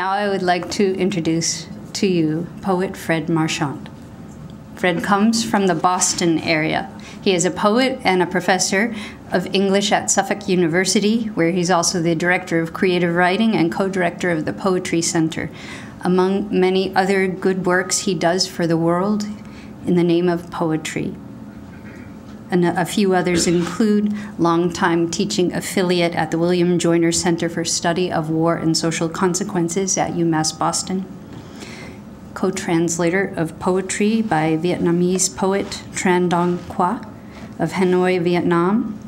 Now I would like to introduce to you poet Fred Marchant. Fred comes from the Boston area. He is a poet and a professor of English at Suffolk University, where he's also the director of creative writing and co director of the Poetry Center. Among many other good works he does for the world in the name of poetry. And a few others include longtime teaching affiliate at the William Joiner Center for Study of War and Social Consequences at UMass Boston, co translator of poetry by Vietnamese poet Tran Dang Khoa of Hanoi, Vietnam.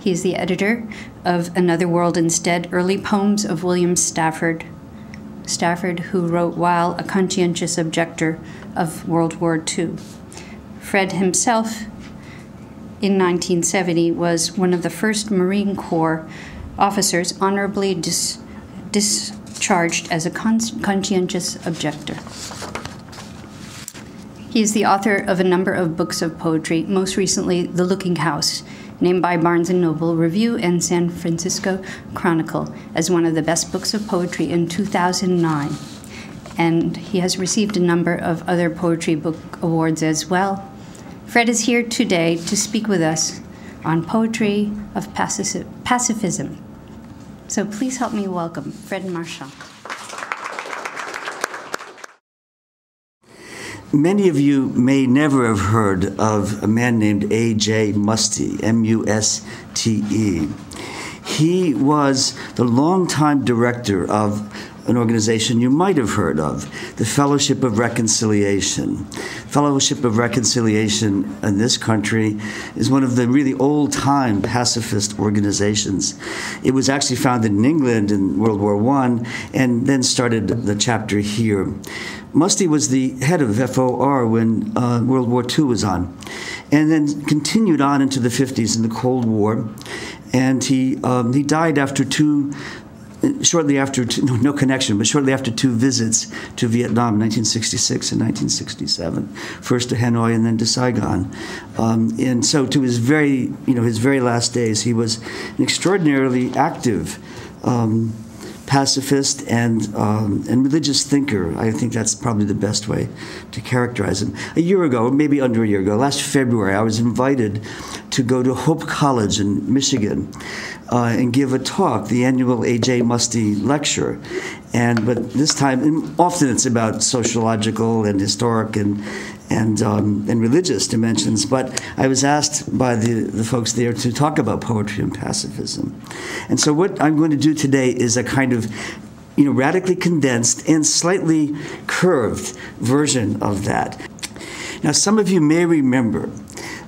He is the editor of Another World Instead Early Poems of William Stafford. Stafford, who wrote while a conscientious objector of World War II. Fred himself, in 1970, was one of the first Marine Corps officers honorably dis- discharged as a con- conscientious objector. He is the author of a number of books of poetry, most recently, The Looking House, named by Barnes & Noble Review and San Francisco Chronicle as one of the best books of poetry in 2009. And he has received a number of other poetry book awards as well. Fred is here today to speak with us on poetry of pacifism. So please help me welcome Fred Marchant. Many of you may never have heard of a man named A.J. Muste, M U S T E. He was the longtime director of an organization you might have heard of, the Fellowship of Reconciliation. Fellowship of Reconciliation in this country is one of the really old time pacifist organizations. It was actually founded in England in World War I and then started the chapter here. Muste was the head of FOR when uh, World War II was on, and then continued on into the 50s in the Cold War. And he, um, he died after two shortly after, two, no, no, connection, but shortly after two visits to Vietnam in 1966 and 1967, first to Hanoi and then to Saigon. Um, and so, to his very, you know, his very last days, he was an extraordinarily active. Um, pacifist and um, and religious thinker. I think that's probably the best way to characterize him. A year ago, maybe under a year ago, last February, I was invited to go to Hope College in Michigan uh, and give a talk, the annual A.J. Muste lecture. And but this time, often it's about sociological and historic and and um, and religious dimensions. But I was asked by the, the folks there to talk about poetry and pacifism. And so what I'm going to do today is a kind of you know radically condensed and slightly curved version of that. Now, some of you may remember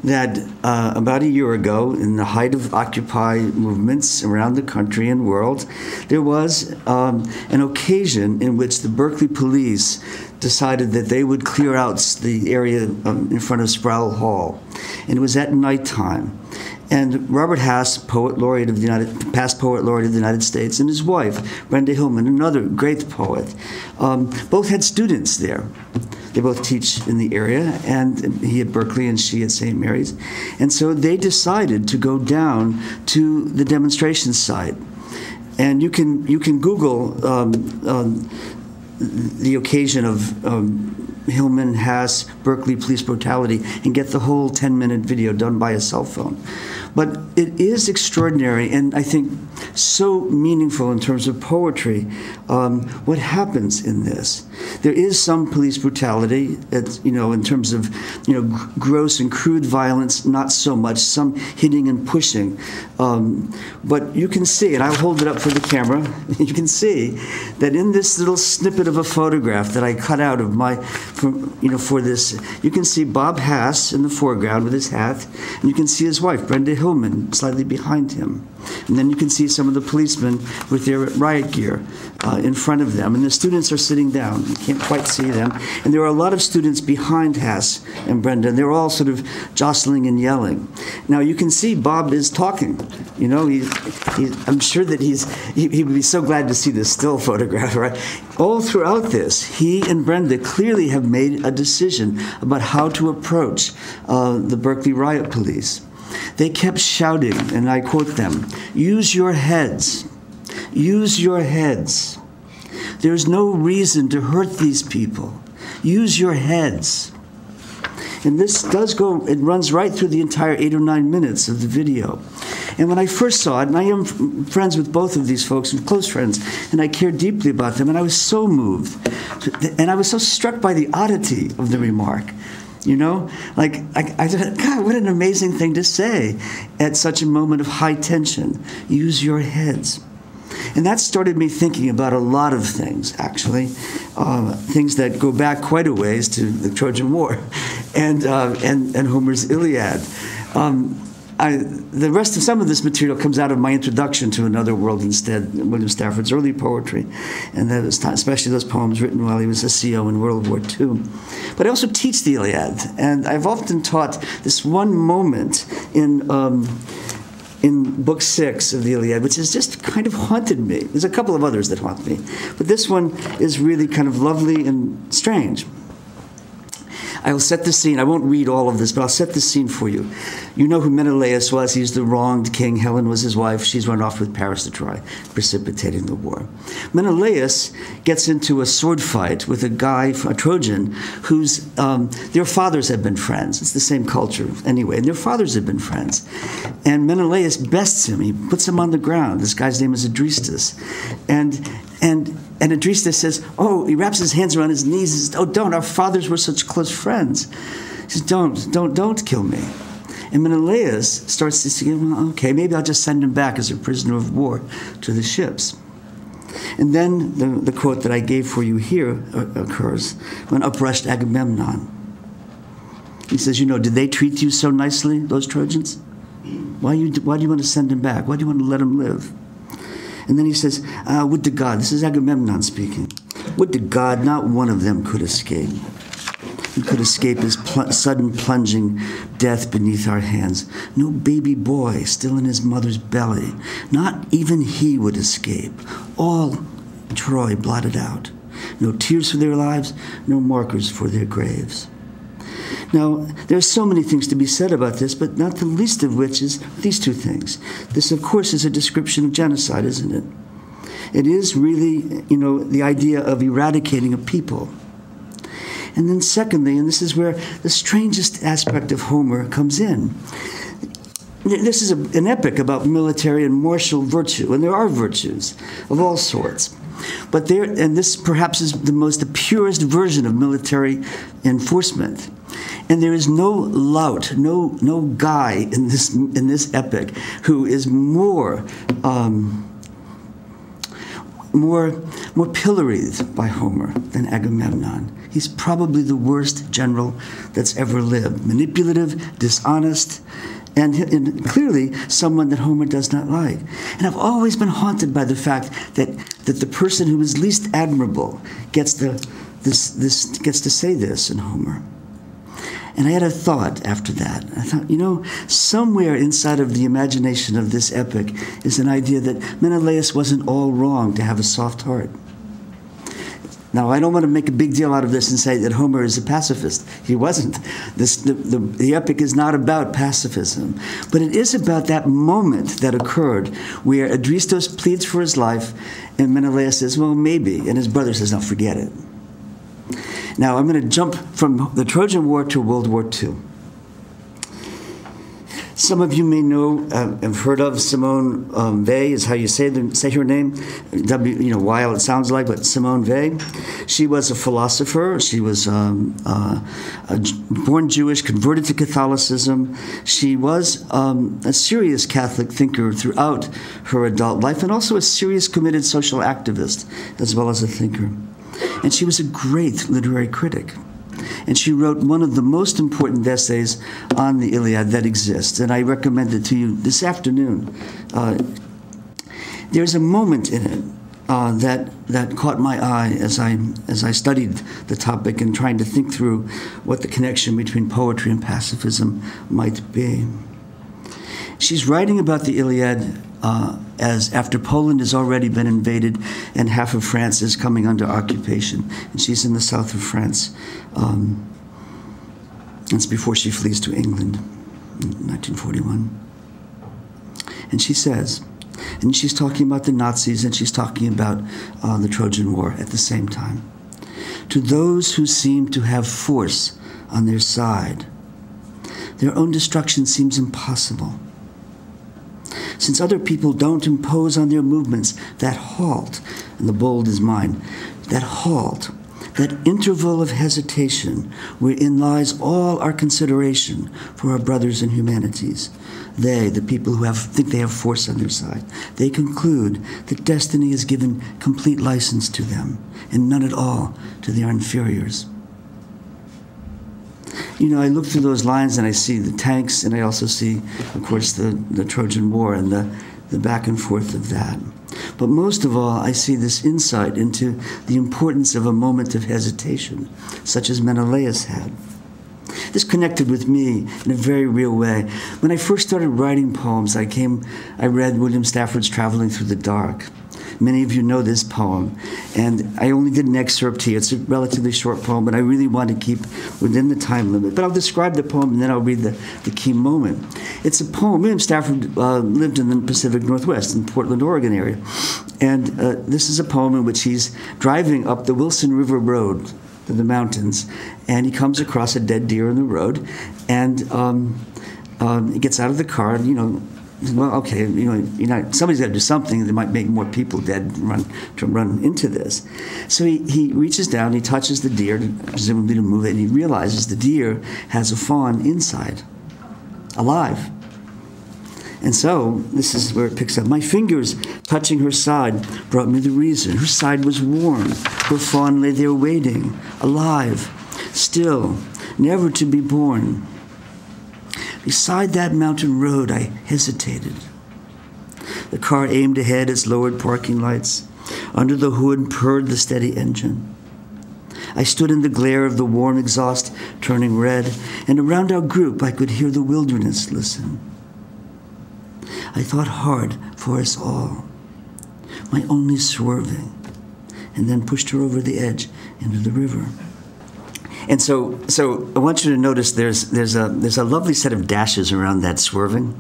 that uh, about a year ago, in the height of Occupy movements around the country and world, there was um, an occasion in which the Berkeley police decided that they would clear out the area um, in front of Sproul Hall. And it was at nighttime. And Robert Hass, poet laureate of the United, past poet laureate of the United States, and his wife, Brenda Hillman, another great poet, um, both had students there. They both teach in the area, and he at Berkeley and she at St. Mary's. And so they decided to go down to the demonstration site. And you can you can Google um, um, the occasion of um, Hillman Hass Berkeley police brutality and get the whole 10 minute video done by a cell phone. But it is extraordinary and I think so meaningful in terms of poetry um, what happens in this. There is some police brutality, at, you know, in terms of you know gross and crude violence, not so much. Some hitting and pushing, um, but you can see, and I'll hold it up for the camera. You can see that in this little snippet of a photograph that I cut out of my, you know, for this, you can see Bob Hass in the foreground with his hat, and you can see his wife Brenda Hillman slightly behind him. And then you can see some of the policemen with their riot gear uh, in front of them. And the students are sitting down. You can't quite see them. And there are a lot of students behind Hass and Brenda. And they're all sort of jostling and yelling. Now you can see Bob is talking. You know, he, he, I'm sure that he's, he, he would be so glad to see this still photograph, right? All throughout this, he and Brenda clearly have made a decision about how to approach uh, the Berkeley riot police. They kept shouting, and I quote them use your heads, use your heads. There's no reason to hurt these people. Use your heads. And this does go, it runs right through the entire eight or nine minutes of the video. And when I first saw it, and I am friends with both of these folks and close friends, and I care deeply about them, and I was so moved. And I was so struck by the oddity of the remark. You know, like I, I thought, God, what an amazing thing to say at such a moment of high tension. Use your heads. And that started me thinking about a lot of things, actually, uh, things that go back quite a ways to the Trojan War and, uh, and, and Homer's Iliad. Um, I, the rest of some of this material comes out of my introduction to Another World instead, William Stafford's early poetry, and that was, especially those poems written while he was a CO in World War II. But I also teach the Iliad, and I've often taught this one moment in. Um, in book six of the Iliad, which has just kind of haunted me. There's a couple of others that haunt me, but this one is really kind of lovely and strange. I will set the scene. I won't read all of this, but I'll set the scene for you. You know who Menelaus was. He's the wronged king. Helen was his wife. She's run off with Paris to Troy, precipitating the war. Menelaus gets into a sword fight with a guy, a Trojan, whose um, their fathers have been friends. It's the same culture anyway, and their fathers have been friends. And Menelaus bests him. He puts him on the ground. This guy's name is Adrestus, and and and Adrestus says, "Oh," he wraps his hands around his knees. and says, "Oh, don't! Our fathers were such close friends." He says, "Don't, don't, don't kill me." And Menelaus starts to say, well, "Okay, maybe I'll just send him back as a prisoner of war to the ships." And then the, the quote that I gave for you here uh, occurs when up rushed Agamemnon. He says, "You know, did they treat you so nicely, those Trojans? Why you, why do you want to send him back? Why do you want to let him live?" And then he says, uh, Would to God, this is Agamemnon speaking, would to God not one of them could escape. He could escape his pl- sudden plunging death beneath our hands. No baby boy still in his mother's belly. Not even he would escape. All Troy blotted out. No tears for their lives, no markers for their graves. Now, there are so many things to be said about this, but not the least of which is these two things. This, of course, is a description of genocide, isn't it? It is really, you know, the idea of eradicating a people. And then, secondly, and this is where the strangest aspect of Homer comes in. This is a, an epic about military and martial virtue, and there are virtues of all sorts. But there, and this perhaps is the most the purest version of military enforcement. And there is no lout, no no guy in this in this epic who is more um, more more pilloried by Homer than Agamemnon. He's probably the worst general that's ever lived. Manipulative, dishonest, and, and, clearly someone that Homer does not like. And I've always been haunted by the fact that, that the person who is least admirable gets, the, this, this, gets to say this in Homer. And I had a thought after that. I thought, you know, somewhere inside of the imagination of this epic is an idea that Menelaus wasn't all wrong to have a soft heart. Now, I don't want to make a big deal out of this and say that Homer is a pacifist. He wasn't. This, the, the, the, epic is not about pacifism, but it is about that moment that occurred where Adrestus pleads for his life, and Menelaus says, Well, maybe. And his brother says, No, forget it. Now, I'm going to jump from the Trojan War to World War II. Some of you may know, uh, have heard of Simone um, Weil, is how you say the, say her name. W, you know, while it sounds like, but Simone Weil. She was a philosopher. She was um, uh, born Jewish, converted to Catholicism. She was um, a serious Catholic thinker throughout her adult life, and also a serious, committed social activist, as well as a thinker. And she was a great literary critic and she wrote one of the most important essays on the Iliad that exists, and I recommend it to you this afternoon. Uh, there's a moment in it uh, that that caught my eye as I as I studied the topic and trying to think through what the connection between poetry and pacifism might be. She's writing about the Iliad uh, as after Poland has already been invaded and half of France is coming under occupation, and she's in the south of France. Um, it's before she flees to England in 1941. And she says, And she's talking about the Nazis and she's talking about uh, the Trojan War at the same time. To those who seem to have force on their side, their own destruction seems impossible. Since other people don't impose on their movements that halt, and the bold is mine, that halt, that interval of hesitation wherein lies all our consideration for our brothers in humanities. They, the people who have, think they have force on their side, they conclude that destiny has given complete license to them and none at all to their inferiors. You know, I look through those lines and I see the tanks, and I also see, of course, the, the Trojan War and the, the back and forth of that. But most of all, I see this insight into the importance of a moment of hesitation, such as Menelaus had. This connected with me in a very real way. When I first started writing poems, I came, I read William Stafford's Traveling Through the Dark. Many of you know this poem, and I only did an excerpt here. It's a relatively short poem, but I really want to keep within the time limit. But I'll describe the poem and then I'll read the, the key moment. It's a poem. William Stafford uh, lived in the Pacific Northwest, in Portland, Oregon area. And uh, this is a poem in which he's driving up the Wilson River Road to the mountains, and he comes across a dead deer in the road, and um, um, he gets out of the car, and, you know, well, okay, you know, you know, somebody's got to do something that might make more people dead run to run into this. So he, he reaches down, he touches the deer, presumably to move it, and he realizes the deer has a fawn inside, alive. And so, this is where it picks up. My fingers touching her side brought me the reason. Her side was warm. Her fawn lay there waiting, alive, still, never to be born. Beside that mountain road, I hesitated. The car aimed ahead, its lowered parking lights. Under the hood purred the steady engine. I stood in the glare of the warm exhaust turning red, and around our group I could hear the wilderness listen. I thought hard for us all, my only swerving, and then pushed her over the edge into the river. And so, so I want you to notice there's, there's, a, there's a lovely set of dashes around that swerving.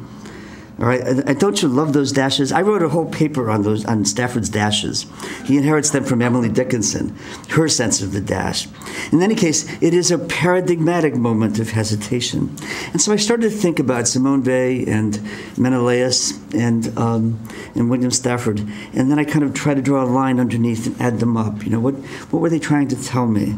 All right, and don't you love those dashes? I wrote a whole paper on those on Stafford's dashes. He inherits them from Emily Dickinson, her sense of the dash. In any case, it is a paradigmatic moment of hesitation. And so I started to think about Simone Weil and Menelaus and um, and William Stafford, and then I kind of tried to draw a line underneath and add them up. You know, what what were they trying to tell me?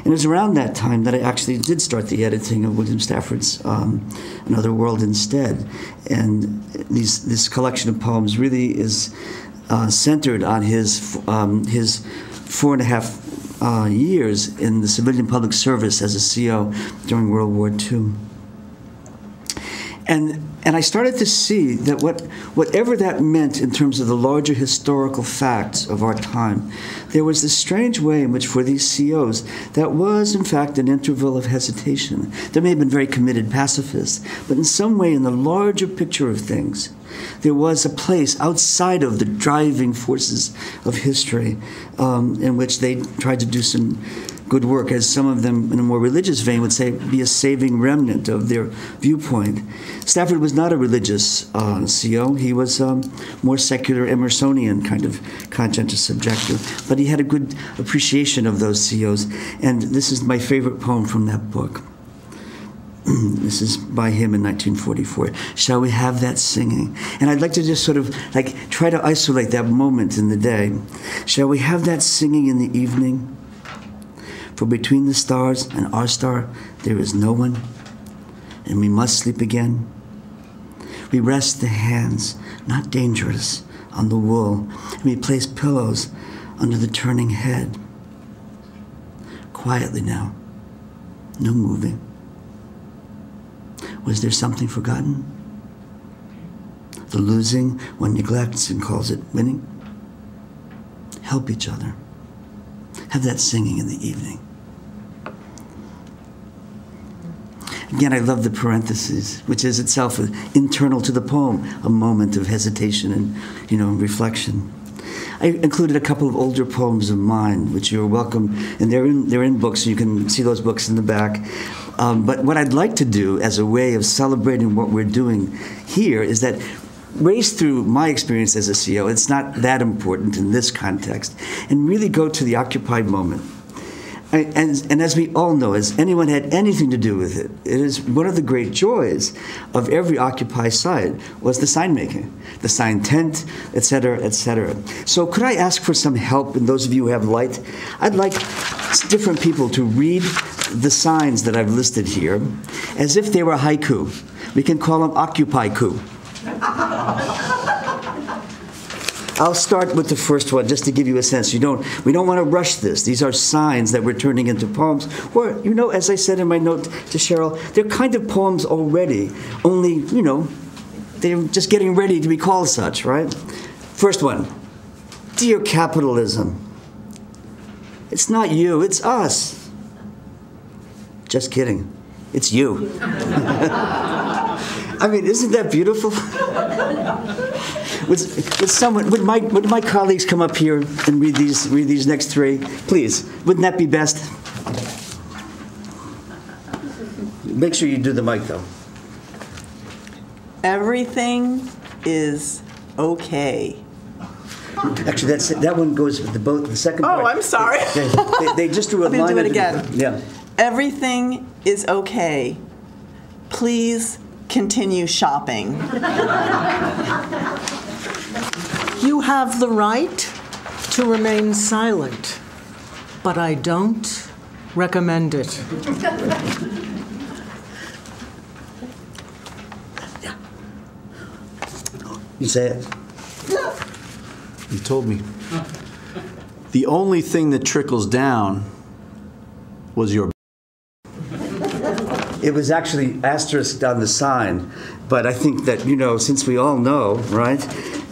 And it was around that time that I actually did start the editing of William Stafford's um, Another World Instead. And these, this collection of poems really is uh, centered on his, um, his four and a half uh, years in the civilian public service as a CO during World War II. And and I started to see that what, whatever that meant in terms of the larger historical facts of our time, there was this strange way in which, for these COs, that was in fact an interval of hesitation. They may have been very committed pacifists, but in some way, in the larger picture of things, there was a place outside of the driving forces of history um, in which they tried to do some good work, as some of them in a more religious vein would say, be a saving remnant of their viewpoint. Stafford was not a religious uh. He was um, more secular, Emersonian kind of conscientious subjective, but he had a good appreciation of those COs. And this is my favorite poem from that book. this is by him in 1944. Shall we have that singing? And I'd like to just sort of like try to isolate that moment in the day. Shall we have that singing in the evening? For between the stars and our star, there is no one, and we must sleep again. We rest the hands, not dangerous, on the wool, and we place pillows under the turning head. Quietly now, no moving. Was there something forgotten? The losing one neglects and calls it winning? Help each other. Have that singing in the evening. Again, I love the parentheses, which is itself internal to the poem, a moment of hesitation and, you know, reflection. I included a couple of older poems of mine, which you're welcome, and they're in, they're in books, so you can see those books in the back. Um, but what I'd like to do as a way of celebrating what we're doing here is that race through my experience as a CO. It's not that important in this context, and really go to the occupied moment. And, and, as we all know, as anyone had anything to do with it, it is one of the great joys of every Occupy site was the sign making, the sign tent, et cetera, et cetera. So could I ask for some help, and those of you who have light? I'd like different people to read the signs that I've listed here as if they were haiku. We can call them Occupy Ku. I'll start with the first one just to give you a sense. You don't, we don't want to rush this. These are signs that we're turning into poems. Or, you know, as I said in my note to Cheryl, they're kind of poems already, only, you know, they're just getting ready to be called such, right? First one Dear capitalism, it's not you, it's us. Just kidding. It's you. I mean, isn't that beautiful? would, would someone, would my, would my colleagues come up here and read these, read these next three? Please, wouldn't that be best? Make sure you do the mic, though. Everything is okay. Actually, that's that one goes with the both. The second. Oh, part, I'm sorry. They, they, they just drew a Let me line. do it under the- again. Yeah. Everything is okay. Please continue shopping. You have the right to remain silent, but I don't recommend it. You say it. You told me. The only thing that trickles down was your. It was actually asterisked on the sign, but I think that, you know, since we all know, right,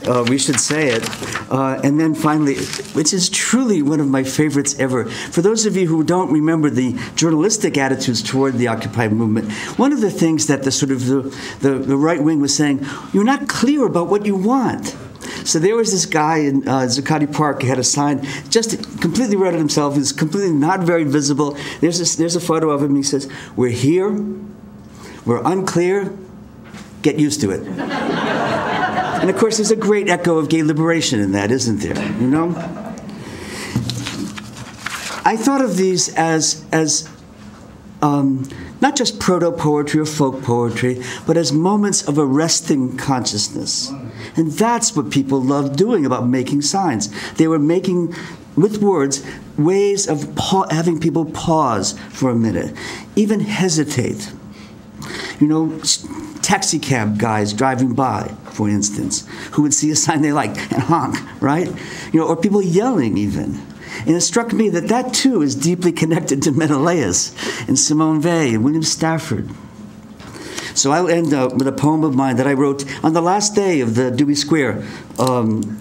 uh, we should say it. Uh, and then finally, which is truly one of my favorites ever, for those of you who don't remember the journalistic attitudes toward the Occupy movement, one of the things that the sort of the, the, the right wing was saying, you're not clear about what you want. So there was this guy in uh, Zuccotti Park who had a sign, just completely wrote it himself. He's completely not very visible. There's there's a photo of him. He says, "We're here. We're unclear. Get used to it." and of course, there's a great echo of gay liberation in that, isn't there? You know. I thought of these as as um, not just proto poetry or folk poetry, but as moments of arresting consciousness. And that's what people loved doing about making signs. They were making, with words, ways of having people pause for a minute, even hesitate. You know, taxi cab guys driving by, for instance, who would see a sign they liked and honk, right? You know, or people yelling even. And it struck me that that too is deeply connected to Menelaus and Simone Weil and William Stafford. So I'll end up with a poem of mine that I wrote on the last day of the Dewey Square. Um,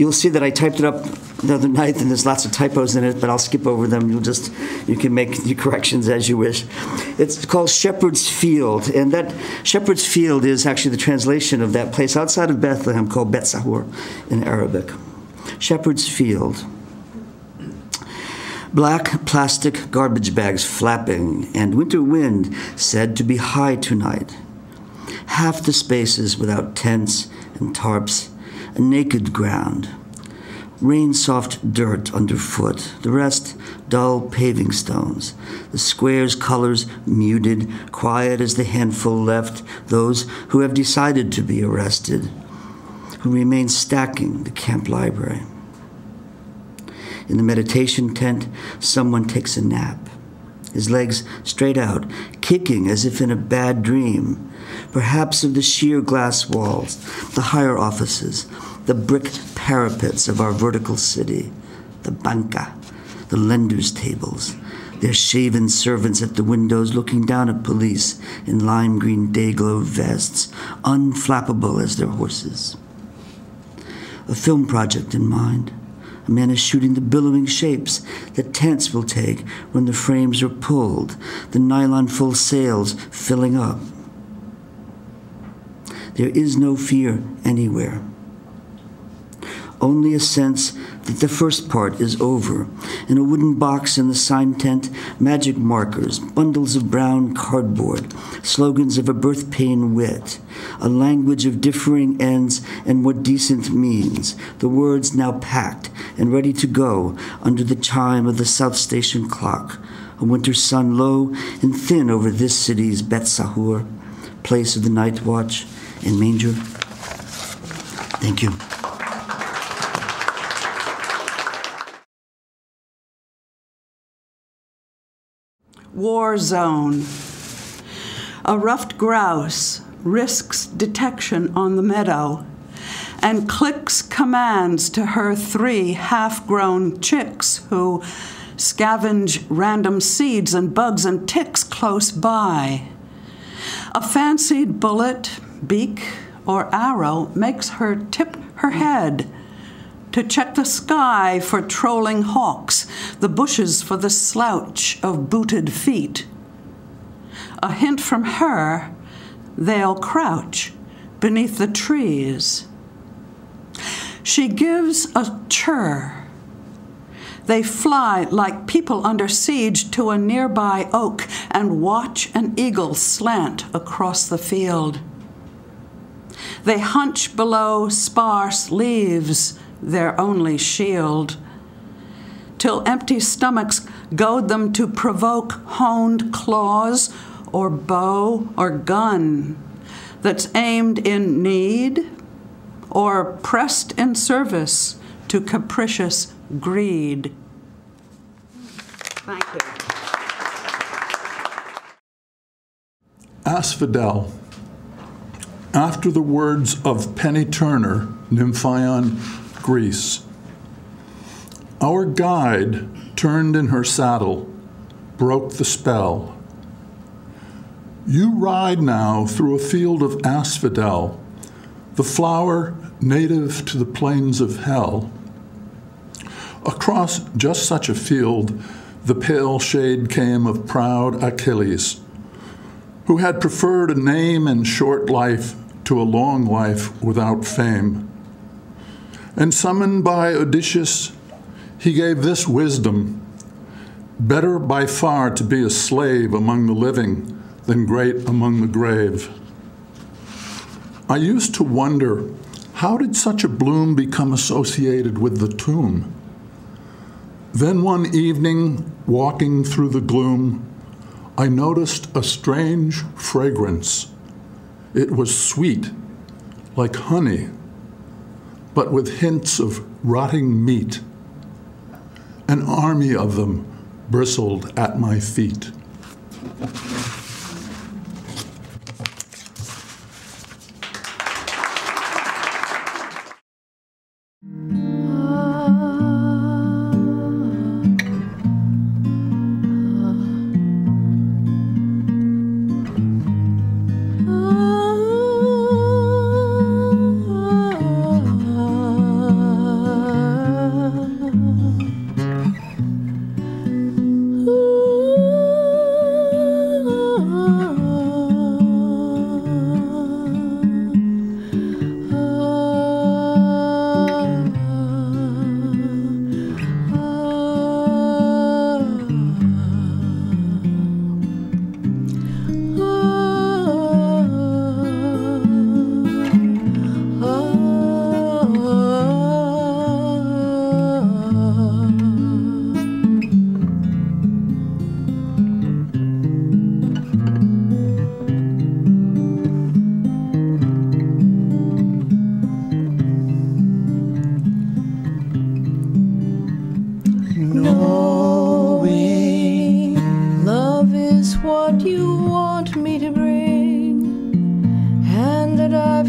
you'll see that I typed it up the other night, and there's lots of typos in it, but I'll skip over them. You'll just you can make the corrections as you wish. It's called Shepherd's Field, and that Shepherd's Field is actually the translation of that place outside of Bethlehem called Bet Sahur in Arabic. Shepherd's Field. Black plastic garbage bags flapping, and winter wind said to be high tonight. Half the spaces without tents and tarps, naked ground. Rain soft dirt underfoot, the rest dull paving stones. The square's colors muted, quiet as the handful left, those who have decided to be arrested, who remain stacking the camp library. In the meditation tent, someone takes a nap, his legs straight out, kicking as if in a bad dream, perhaps of the sheer glass walls, the higher offices, the brick parapets of our vertical city, the banca, the lenders' tables, their shaven servants at the windows looking down at police in lime green dayglow vests, unflappable as their horses. A film project in mind. A man is shooting the billowing shapes that tents will take when the frames are pulled, the nylon full sails filling up. There is no fear anywhere. only a sense that the first part is over. In a wooden box in the sign tent, magic markers, bundles of brown cardboard, slogans of a birth pain wit, a language of differing ends and what decent means, the words now packed and ready to go under the chime of the South Station clock, a winter sun low and thin over this city's Bet Sahur, place of the night watch and manger. Thank you. War zone. A ruffed grouse risks detection on the meadow and clicks commands to her three half grown chicks who scavenge random seeds and bugs and ticks close by. A fancied bullet, beak, or arrow makes her tip her head to check the sky for trolling hawks, the bushes for the slouch of booted feet. A hint from her, they'll crouch beneath the trees. She gives a chirr. They fly like people under siege to a nearby oak and watch an eagle slant across the field. They hunch below sparse leaves, their only shield, till empty stomachs goad them to provoke honed claws or bow or gun that's aimed in need or pressed in service to capricious greed. Thank you. Asphodel. After the words of Penny Turner, Nymphion, Greece. Our guide turned in her saddle, broke the spell. You ride now through a field of asphodel, the flower native to the plains of hell. Across just such a field, the pale shade came of proud Achilles, who had preferred a name and short life to a long life without fame. And summoned by Odysseus, he gave this wisdom Better by far to be a slave among the living than great among the grave. I used to wonder how did such a bloom become associated with the tomb? Then one evening, walking through the gloom, I noticed a strange fragrance. It was sweet, like honey, but with hints of rotting meat. An army of them bristled at my feet.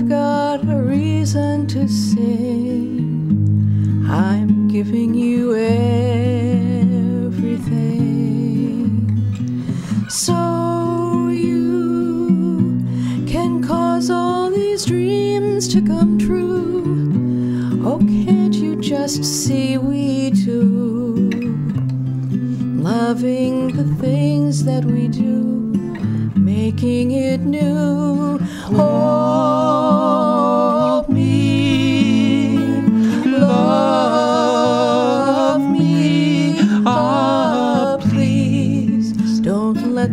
I've got a reason to sing. I'm giving you everything. So you can cause all these dreams to come true. Oh, can't you just see we two? Loving the things that we do, making it new. Hold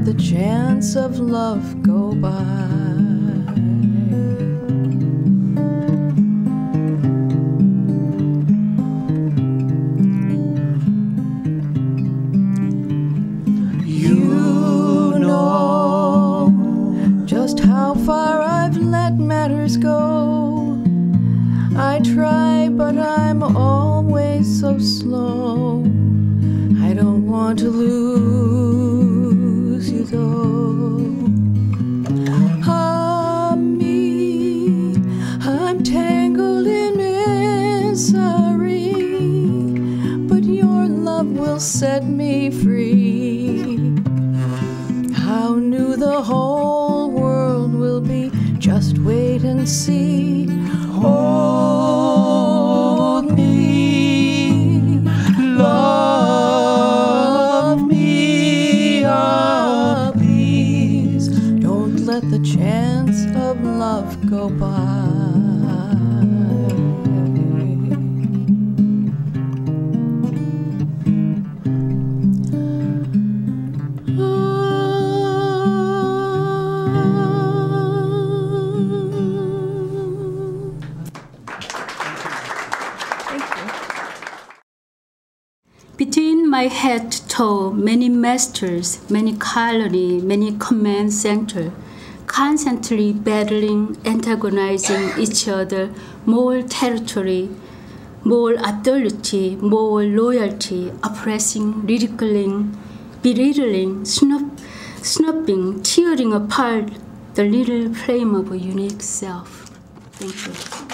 the chance of love let the chance of love go by. Between my head to toe, many masters, many colony, many command center, constantly battling, antagonizing each other, more territory, more authority, more loyalty, oppressing, ridiculing, belittling, snubbing, tearing apart the little flame of a unique self. Thank you.